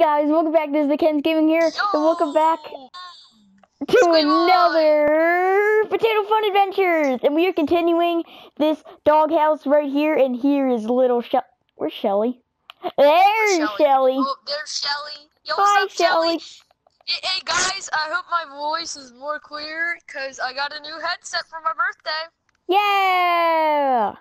guys, welcome back. This is the Kenz Gaming here, and welcome back to another Potatoe Fun Adventures. And we are continuing this doghouse right here, and here is little Shell. Where's Shelly? There's Shelly. Shelly. Oh, there's Shelly. Yo, Hi, up, Shelly? Shelly. Hey, hey, guys, I hope my voice is more clear because I got a new headset for my birthday. Yeah.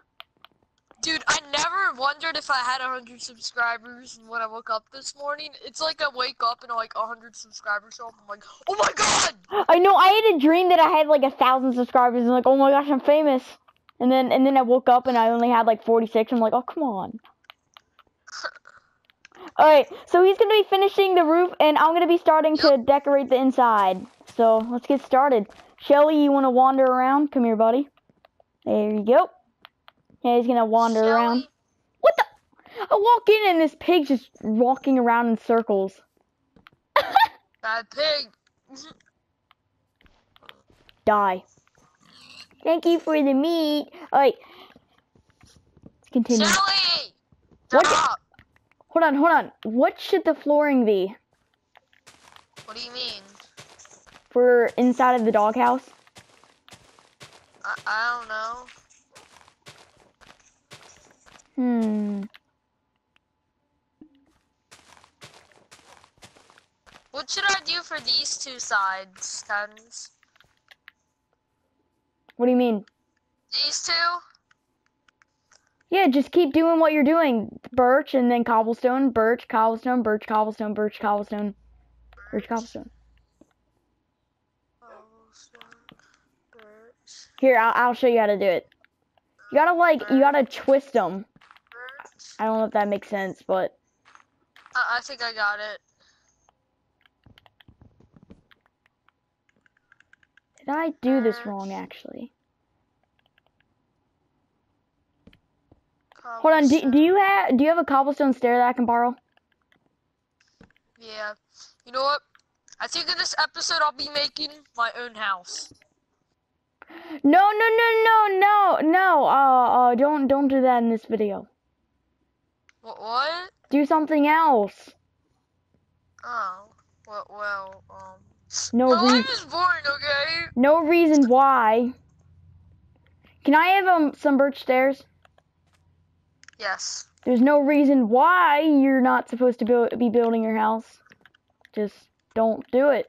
Dude, I never wondered if I had 100 subscribers and when I woke up this morning. It's like I wake up and like 100 subscribers show up. I'm like, oh my god! I know. I had a dream that I had like a thousand subscribers, and like, oh my gosh, I'm famous. And then, and then I woke up and I only had like 46. I'm like, oh come on. All right, so he's gonna be finishing the roof, and I'm gonna be starting to decorate the inside. So let's get started. Shelly, you want to wander around? Come here, buddy. There you go. Yeah, he's gonna wander around. What the? I walk in and this pig's just walking around in circles. Bad pig. Die. Thank you for the meat. All right. Let's continue. Shelly! What? Stop! Hold on, hold on. What should the flooring be What do you mean? for inside of the doghouse? I, I don't know. Hmm. What should I do for these two sides, Tens? What do you mean? These two? Yeah, just keep doing what you're doing. Birch and then cobblestone, birch, cobblestone, birch, cobblestone, birch, cobblestone, birch, cobblestone. Here, I'll, I'll show you how to do it. You gotta like, you gotta twist them. I don't know if that makes sense, but I, I think I got it. did I do this wrong actually? Hold on, do, do you have do you have a cobblestone stair that I can borrow? Yeah. You know what? I think in this episode I'll be making my own house. No, no, no, no, no, no. Uh, uh, don't don't do that in this video. What? What? Do something else. Oh. Well, well um. No my reason. life is boring, okay? No reason why. Can I have um some birch stairs? Yes. There's no reason why you're not supposed to build, be building your house. Just don't do it.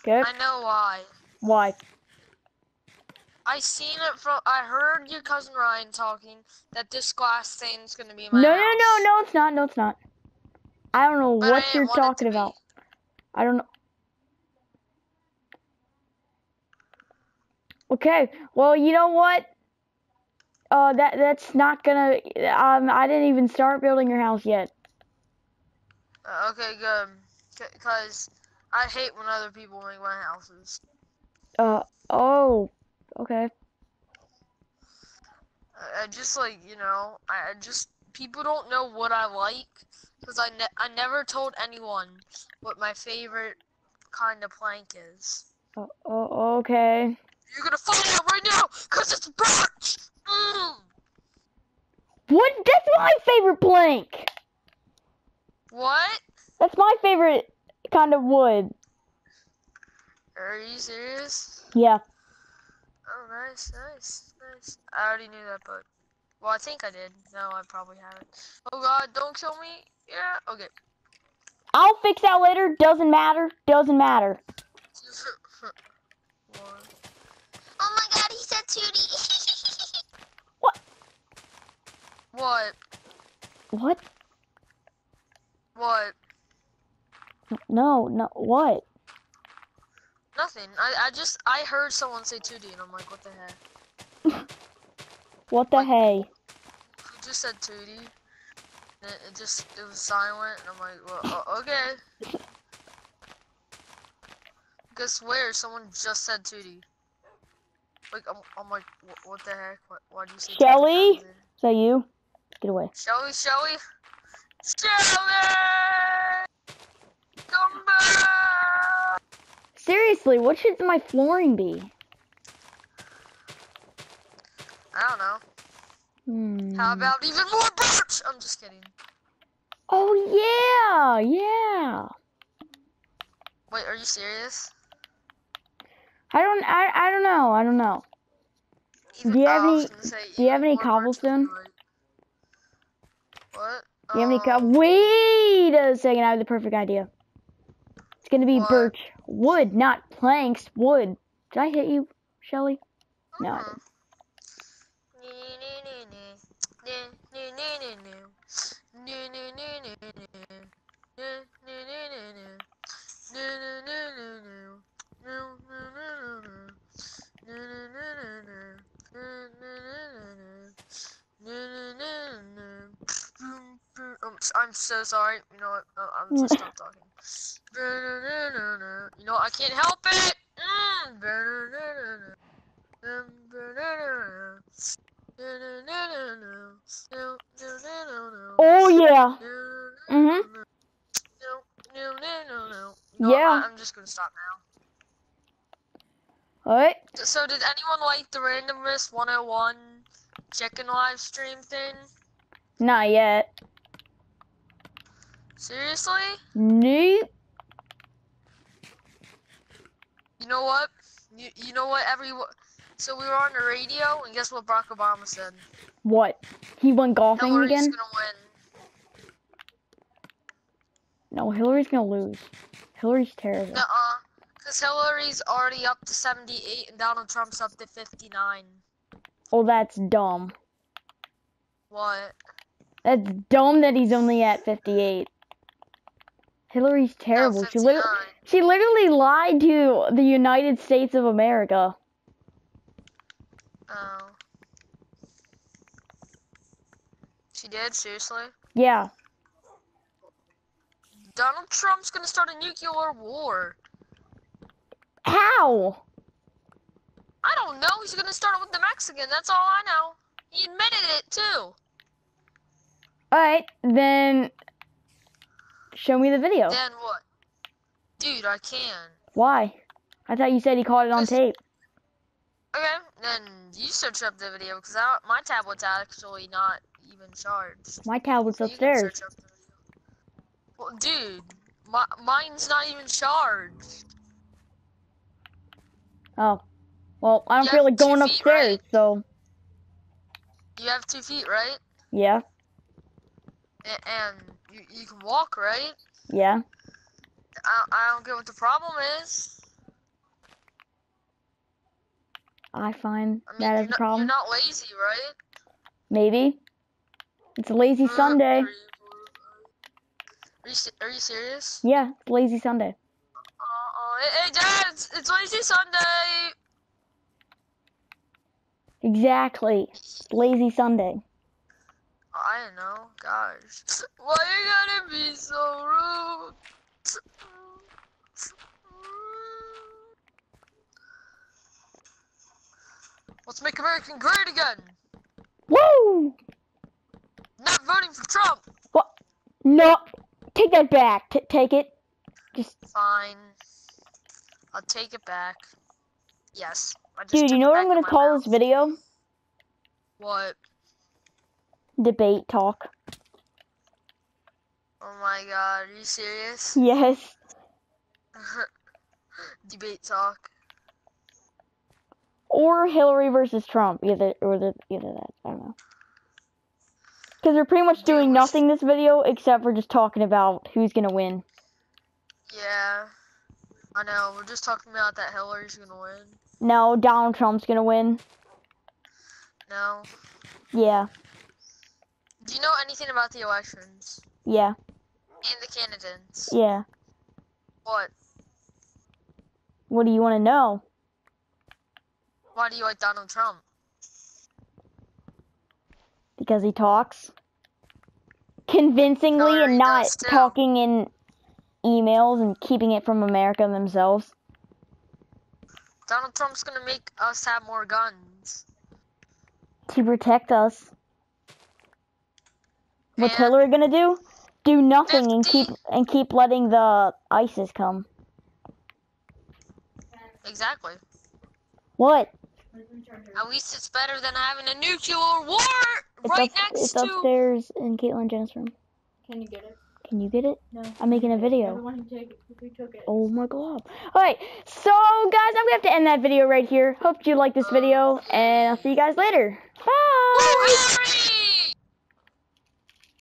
Okay? I know why. Why? I seen it from. I heard your cousin Ryan talking that this glass thing's gonna be my No, no, house. no, no, it's not. No, it's not. I don't know But what you're want it to talking be. about. I don't know. Okay. Well, you know what? Uh, that that's not gonna. Um, I didn't even start building your house yet. Uh, okay, good. Cause I hate when other people make my houses. Uh. Oh. Okay. I, just like you know. I, just people don't know what I like. Cause I ne- I never told anyone what my favorite kind of plank is. Uh, oh. Okay. You're gonna find out right now. Cause it's birch. Mm. What? That's my favorite plank. What? That's my favorite kind of wood. Are you serious? Yeah. Nice, nice, nice. I already knew that, but well, I think I did. No, I probably haven't. Oh God, don't kill me. Yeah. Okay. I'll fix that later. Doesn't matter. Doesn't matter. One. Oh my God, he said Tootie. What? What? What? What? No. No. What? Nothing. I, I just I heard someone say 2D and I'm like, what the heck? What the What? hey? Who just said 2D? it, it just it was silent, and I'm like, well, uh, okay. Guess where someone just said 2D. Like I'm, I'm like, what, the heck? What, why do you say? Shelly? Is that you? Get away. Shelly, Shelly, Shelly, come back! Seriously, what should my flooring be? I don't know. Hmm. How about even more birch? I'm just kidding. Oh yeah, yeah. Wait, are you serious? I don't. I. I don't know. I don't know. Even- Do you have any- do you have any cobblestone? What? Do you have any? Um, Wait a second. I have the perfect idea. It's gonna be birch wood, not planks. Wood. Did I hit you, Shelly? No. I'm, so sorry. You know what? I'm just stop talking. You know what? I can't help it. Oh yeah. Mhm. No, Yeah. I, I'm just gonna stop now. All right. So, did anyone like the randomness 101 chicken live stream thing? Not yet. Seriously? Nope. You know what? You, you know what? Every so we were on the radio, and guess what Barack Obama said? What? He went golfing Hillary's again? gonna win. No, Hillary's gonna lose. Hillary's terrible. Nuh-uh. Because Hillary's already up to 78, and Donald Trump's up to 59. Oh, that's dumb. What? That's dumb that he's only at 58. Hillary's terrible. she, 59. she literally lied to the United States of America. Oh. She did? Seriously? Yeah. Donald Trump's gonna start a nuclear war. How? I don't know. He's gonna start it with the Mexican. That's all I know. He admitted it too. Alright, then show me the video. Then what? Dude, I can. Why? I thought you said he caught it on tape. Okay, then you search up the video because my tablet's actually not even charged. My tablet's So you can upstairs. up. Well, dude, my, mine's not even charged. Oh. Well, I don't You feel like going feet, upstairs, right? so You have two feet, right? yeah. And you, you can walk, right? Yeah. I, I don't get what the problem is. I find I mean, that you're a not, problem. You're not lazy, right? Maybe. It's a lazy Uh, Sunday. three, four, five. Are you, are you serious? Yeah, it's lazy Sunday. Uh, hey, hey, Dad, it's, it's Lazy Sunday. Exactly. Lazy Sunday. I don't know, gosh. Why you gotta be so rude? Let's make America great again. Woo! Not voting for Trump. What? No, take that back. T- take it. Just, Fine. I'll take it back. Yes. I just dude, you know what I'm gonna call mouth. this video? What? Debate talk. Oh my god, are you serious? Yes. Debate talk. Or Hillary versus Trump. Either or the either that. I don't know. Because we're pretty much doing nothing this video except for just talking about who's gonna win. Yeah. I know, we're just talking about that Hillary's gonna win. No, Donald Trump's gonna win. No. Yeah. Do you know anything about the elections? Yeah. And the candidates? Yeah. What? What do you want to know? Why do you like Donald Trump? Because he talks convincingly Hillary and not talking in emails and keeping it from America themselves. Donald Trump's gonna make us have more guns. to protect us. What's And- Hillary gonna do? Do nothing and keep and keep letting the ISIS come. Exactly. What? At least it's better than having a nuclear war It's right up, next it's to. upstairs in Caitlyn Jenner's room. Can you get it? Can you get it? No. I'm making a video. who took it. We took it. Oh my god. Alright, so guys, I'm gonna have to end that video right here. Hope you like this video, and I'll see you guys later. Bye! Woo, Harry!